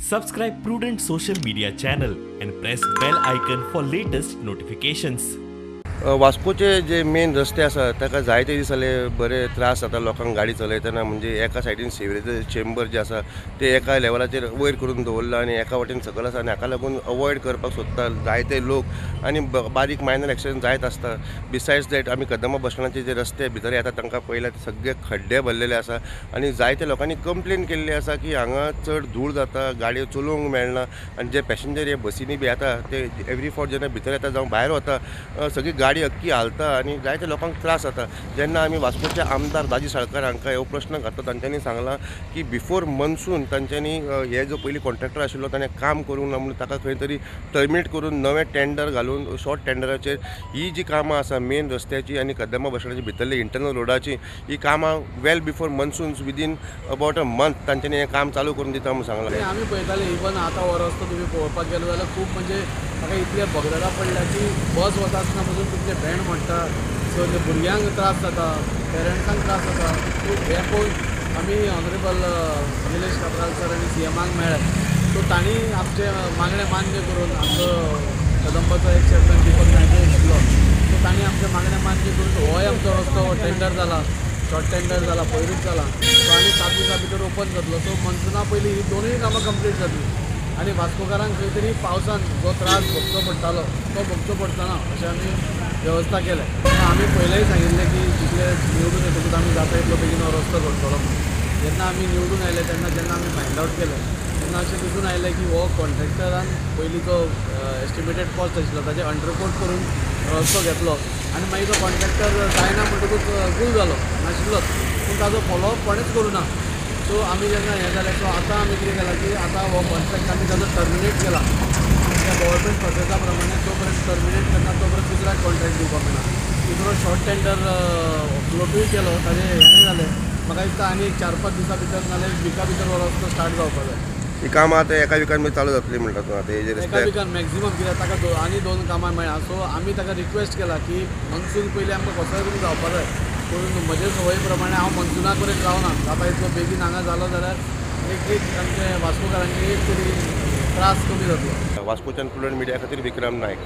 Subscribe Prudent social media channel and press bell icon for latest notifications. वास्कोचे जे main रस्ते आसा ताका जायते दिसाले बरे त्रास जाता लोकांक गाडी चलयतना. म्हणजे एका सायडीन सेवेचे चेंबर जे आसा ते एका लेवलाचेर वयर करून दवरला आनी एका वाटेन सकयल आसा आनी हाका लागून अवॉयड करपाक सोदता जायते लोक. आनी बारीक मायनर एक्सिडेंट जायत आसता. बिसायड्स दॅट आमी कदंबा बस स्टँडाचे जे रस्ते भितर येता तांकां पळयल्या ते सगळे खड्डे भरलेले आसा. आनी जायते लोकांनी कंप्लेन केल्ली आसा की हांगा चड धूळ जाता गाडयो चलोवंक मेळना. आनी जे पॅसेंजर हे बसींनी बी येता ते एवरी फावट जेन्ना भितर येता जावं भायर वता. सगळी सगळी गाडी अख्खी हालता आनी जायते लोकांक त्रास जाता जेन्ना आमी वास्कोचे आमदार दाजी साळकार हांकां हो प्रश्न घातलो तांच्यांनी सांगलां की बिफोर मनसून तांच्यांनी हे जो पयलीं कॉन्ट्रॅक्टर आशिल्लो ताणें काम करूंक ना म्हणून ताका खंय तरी टर्मिनेट करून नवें टेंडर घालून शॉर्ट टेंडराचेर ही जी कामां आसा मेन रस्त्याची आनी कदमा बसण्याची भितरली इंटरनल रोडाची ही कामां well before monsoons within about a month तांच्यांनी हें काम चालू करून दिता म्हणून सांगलां. आम्ही पळयताले इवन आतां हो रस्तो तुमी पळोवपाक गेलो जाल्यार खूब म्हणजे म्हाका इतले भगदादा पडल्या की बस वता आसतना पसून तुमचे बँड म्हणटा सो भुरग्यांक त्रास जाता पेरंट्सांक त्रास जाता सो हे पळोवन आमी ऑनरेबल निलेश काब्राल सर आनी सी एमाक मेळ्ळे सो तांणी आमचे मागणें मान्य करून आमचो कदंबाचो एक चेअरमॅन दीपक नायडू आशिल्लो सो तांणी आमचे मागणें मान्य करून होय आमचो रस्तो टेंडर जाला शॉर्ट टेंडर जाला पयरूच जाला सो आनी सात दिसां भितर ओपन जातलो सो मनसुना पयलीं ही दोनूय कामां कंप्लीट जातली आनी वास्कोकारांक खंय तरी पावसान जो त्रास भोगचो पडटालो तो भोगचो पडटना अशें आमी वेवस्था केल्या. आमी पयलेंय सांगिल्लें की जितले निवडून येतकूच आमी जाता तितलो बेगीन हो रस्तो करतलो जेन्ना आमी निवडून आयले तेन्ना जेन्ना आमी फायंड आवट केलें तेन्ना अशें दिसून आयलें की हो कॉन्ट्रॅक्टरान पयलीं जो एस्टिमेटेड कॉस्ट आशिल्लो ताजे अंडरकोट करून रस्तो घेतलो. आनी मागीर तो कॉन्ट्रॅक्टर जायना म्हणटकूच गूल जालो नाशिल्लोच पूण ताजो फॉलोअप कोणेच करूना. सो आमी जेन्ना हें जालें सो आतां आमी कितें केलां की आतां हो कॉन्ट्रॅक्ट आमी ताजो टर्मिनेट केला. त्या गव्हर्मेंट प्रोसेसा प्रमाणे तो पर्यंत टर्मिनेट करना तो पर्यंत दुसऱ्याक कॉन्ट्रॅक्ट दिवपाक मेळना दुसरो शॉर्ट टेंडर फ्लोटूय केलो ताजें हें जालें म्हाका दिसता आनी एक चार पांच दिसां भितर नाल्यार एक विका भितर हो रस्तो स्टार्ट जावपाक जाय ही कामां आतां एका विकान भितर चालू जातली म्हणटा तूं आतां हे जे एका विकान मॅक्झिमम कित्याक ताका दो आनी दोन कामां मेळ्ळा सो आमी ताका रिक्वेस्ट केला की मनसून पयलीं आमकां कसोय करून जावपा जाय पूण म्हजे संवय प्रमाणे हांव मनसुना कडेन रावना जाता इतलो बेगीन हांगा जालो जाल्यार एक एक आमचे वास्कोकारांचे एक तरी त्रास कमी जातलो वास्कोच्यान प्रुडंट मिडिया खातीर विक्रम नायक